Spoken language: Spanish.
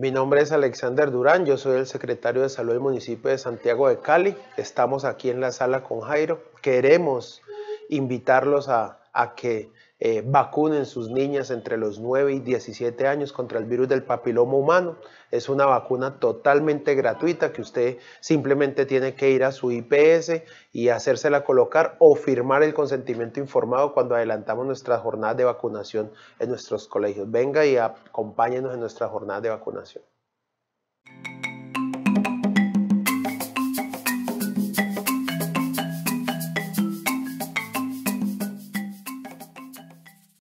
Mi nombre es Alexander Durán, yo soy el secretario de Salud del municipio de Santiago de Cali. Estamos aquí en la sala con Jairo. Queremos invitarlos a, que eh, vacunen sus niñas entre los 9 y 17 años contra el virus del papiloma humano. Es una vacuna totalmente gratuita que usted simplemente tiene que ir a su IPS y hacérsela colocar o firmar el consentimiento informado cuando adelantamos nuestra jornada de vacunación en nuestros colegios. Venga y acompáñenos en nuestra jornada de vacunación.